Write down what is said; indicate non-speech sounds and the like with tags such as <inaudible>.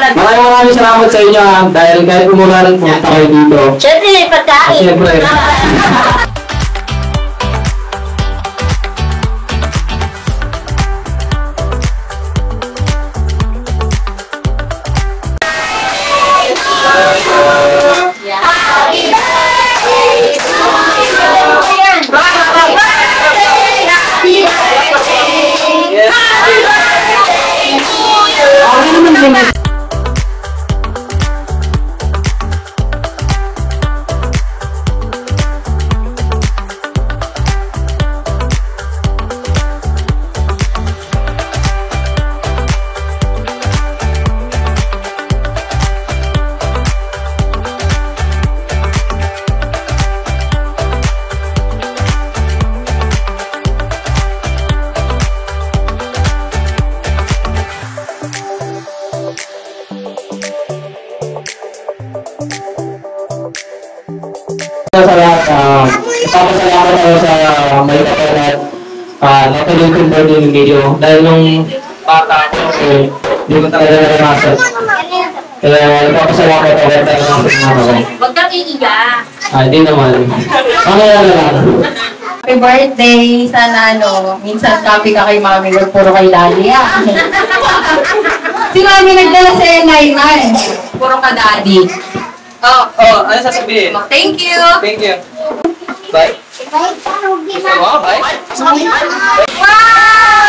umulan. Maraming maraming salamat sa inyo ha. Dahil kahit umulanan po, yeah. kayo dito. Siyempre, pagkain. Siyempre. Sa lahat, uh, ipapasalamat ako sa may kapalat uh, natuloy ko po yung video dahil nung bata ako eh, hindi ko talaga naranasan. Kaya ipapasalamat ako dahil talaga ang pinaka ko. Huwag kang iiyak. Ah, hindi naman. Mamaya na lang. Happy birthday! Sana ano, minsan copy ka kay mami, wag puro kay daddy ah. <laughs> si mami nagdala sa Naiman. Puro ka daddy. Oh, Oh, ano sasabihin? thank you! Thank you. Bye. Gusto mo? Bye. Wow!